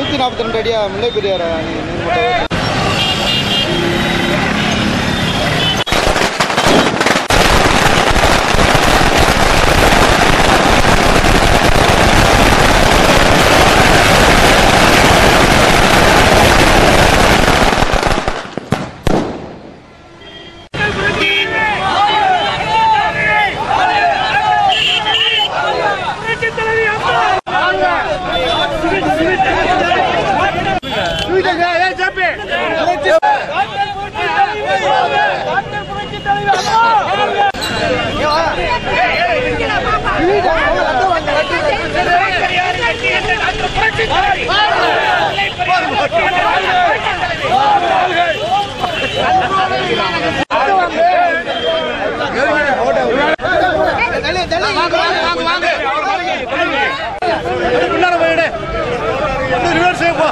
நாற்பத்தி ரெண்டு அடியா முல்லை பெரியாரா பின்னாடி போயிடு. ரிவர்ஸ் போ